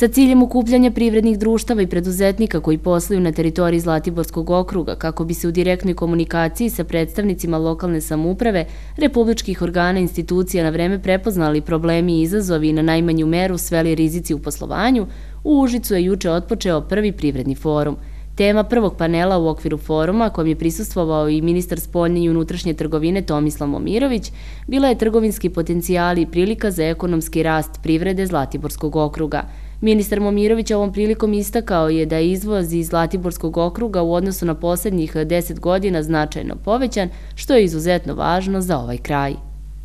Sa ciljem ukupljanja privrednih društava i preduzetnika koji posluju na teritoriji Zlatiborskog okruga kako bi se u direktnoj komunikaciji sa predstavnicima lokalne samuprave, republičkih organa i institucija na vreme prepoznali problemi i izazovi i na najmanju meru sveli rizici u poslovanju, u Užicu je juče otpočeo prvi privredni forum – Tema prvog panela u okviru foruma, kojem je prisustvovao i ministar spoljne i unutrašnje trgovine Tomislav Momirović, bila je trgovinski potencijali i prilika za ekonomski rast privrede Zlatiborskog okruga. Ministar Momirović ovom prilikom istakao je da je izvoz iz Zlatiborskog okruga u odnosu na poslednjih 10 godina značajno povećan, što je izuzetno važno za ovaj kraj.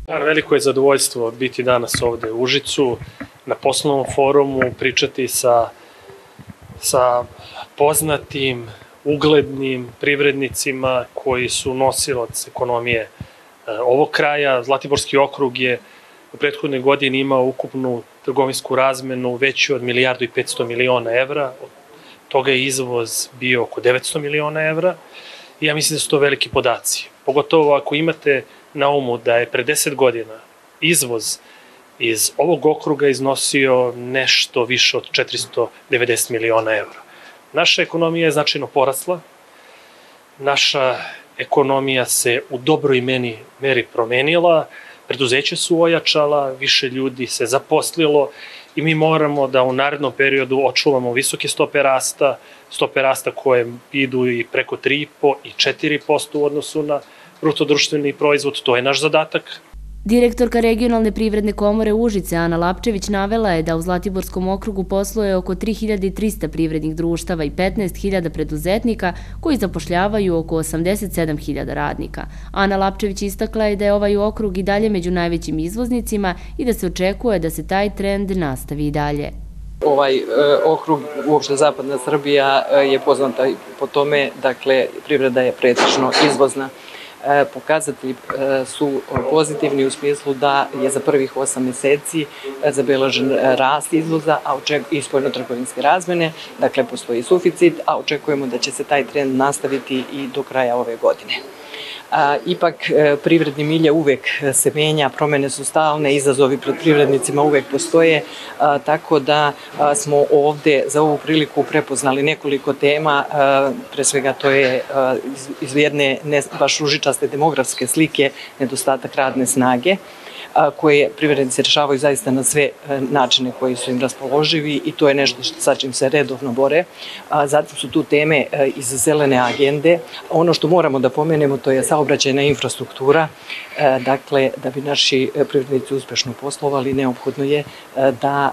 Veliko je zadovoljstvo biti danas ovde u Užicu, na poslovnom forumu, pričati sa, sa poznatim, uglednim privrednicima koji su nosilac ekonomije e, ovog kraja. Zlatiborski okrug je u prethodnoj godini imao ukupnu trgovinsku razmenu veću od milijardu i 500 miliona evra, od toga je izvoz bio oko 900 miliona evra i ja mislim da su to veliki podaci. Pogotovo ako imate na umu da je pre 10 godina izvoz iz ovog okruga iznosio nešto više od 490 miliona evra. Naša ekonomija je značajno porasla, naša ekonomija se u dobroj meni, meri promenila, preduzeće su ojačala, više ljudi se zaposlilo i mi moramo da u narednom periodu očuvamo visoke stope rasta, stope rasta koje idu i preko 3,5 i 4% u odnosu na brutodruštveni proizvod, to je naš zadatak. Direktorka regionalne privredne komore Užice Ana Lapčević navela je da u Zlatiborskom okrugu posluje oko 3300 privrednih društava i 15.000 preduzetnika koji zapošljavaju oko 87.000 radnika. Ana Lapčević istakla je da je ovaj okrug i dalje među najvećim izvoznicima i da se očekuje da se taj trend nastavi i dalje. Ovaj e, okrug, uopšte zapadna Srbija, e, je poznata po tome, dakle, privreda je pretečno izvozna. E, pokazatelji e, su pozitivni u smislu da je za prvih 8 meseci e, zabeležen rast izvoza a i spoljno-trgovinske razmene, dakle postoji suficit, a očekujemo da će se taj trend nastaviti i do kraja ove godine a, ipak e, privredni milje uvek se menja, promene su stalne, izazovi pred privrednicima uvek postoje, tako da smo ovde za ovu priliku prepoznali nekoliko tema, pre svega to je iz, jedne ne baš ružičaste demografske slike nedostatak radne snage, koje privrednici rešavaju zaista na sve e, načine koji su im raspoloživi i to je nešto sa čim se redovno bore. Zatim su tu teme e, iz zelene agende. Ono što moramo da pomenemo to je saobraćajna infrastruktura. E, dakle, da bi naši privrednici uspešno poslovali, neophodno je da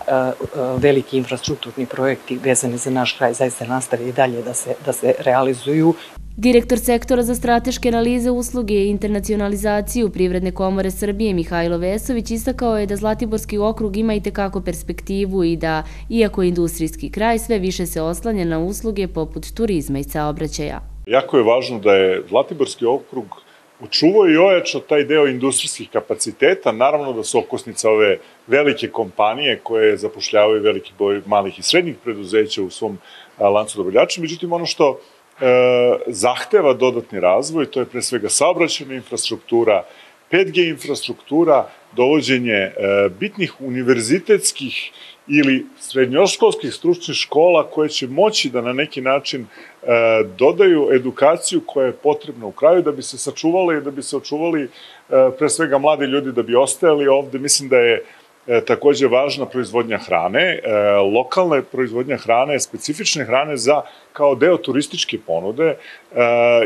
veliki infrastrukturni projekti vezani za naš kraj zaista nastave i dalje da se, da se realizuju. Direktor sektora za strateške analize usluge i internacionalizaciju Privredne komore Srbije Mihajlo Vesović istakao je da Zlatiborski okrug ima i tekako perspektivu i da, iako je industrijski kraj, sve više se oslanja na usluge poput turizma i saobraćaja. Jako je važno da je Zlatiborski okrug očuvao i ojačao taj deo industrijskih kapaciteta, naravno da su okosnica ove velike kompanije koje zapošljavaju veliki boj malih i srednjih preduzeća u svom lancu dobavljača, međutim ono što zahteva dodatni razvoj, to je pre svega saobraćena infrastruktura, 5G infrastruktura, dovođenje e, bitnih univerzitetskih ili srednjoškolskih stručnih škola koje će moći da na neki način e, dodaju edukaciju koja je potrebna u kraju da bi se sačuvali, da bi se očuvali e, pre svega mladi ljudi da bi ostajali ovde. Mislim da je e, takođe važna proizvodnja hrane, e, lokalna proizvodnja hrane, specifične hrane za kao deo turističke ponude, e,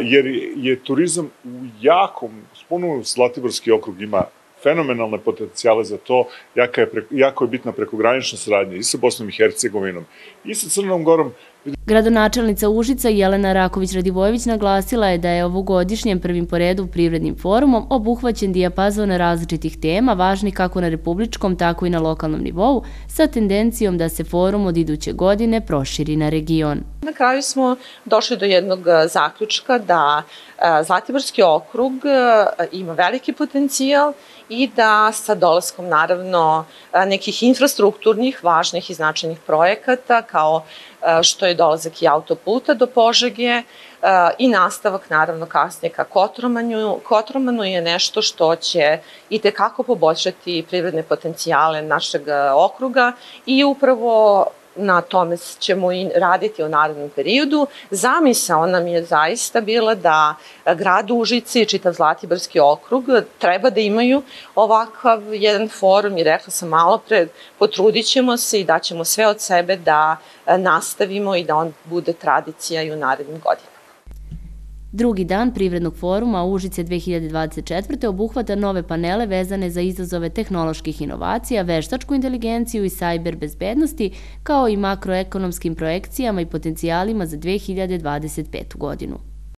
jer je turizam u jakom, spunu Zlatiborski okrug ima fenomenalne potencijale za to, jaka je, jako je bitna prekogranična saradnja i sa Bosnom i Hercegovinom i sa Crnom Gorom, Gradonačelnica Užica Jelena Raković-Radivojević naglasila je da je ovogodišnjem prvim poredu privrednim forumom obuhvaćen dijapazon različitih tema, važni kako na republičkom, tako i na lokalnom nivou, sa tendencijom da se forum od iduće godine proširi na region. Na kraju smo došli do jednog zaključka da Zlatiborski okrug ima veliki potencijal i da sa dolaskom naravno nekih infrastrukturnih, važnih i značajnih projekata kao što je dolazak i autoputa do Požege i nastavak naravno kasnije ka Kotromanu. Kotromanu je nešto što će i tekako poboljšati privredne potencijale našeg okruga i upravo na tome ćemo i raditi u narednom periodu. Zamisao nam je zaista bila da grad Užice i čitav Zlatiborski okrug treba da imaju ovakav jedan forum i rekla sam malo pre, potrudit ćemo se i daćemo sve od sebe da nastavimo i da on bude tradicija i u narednim godinama. Drugi dan Privrednog foruma Užice 2024. obuhvata nove panele vezane za izazove tehnoloških inovacija, veštačku inteligenciju i sajber bezbednosti, kao i makroekonomskim projekcijama i potencijalima za 2025. godinu.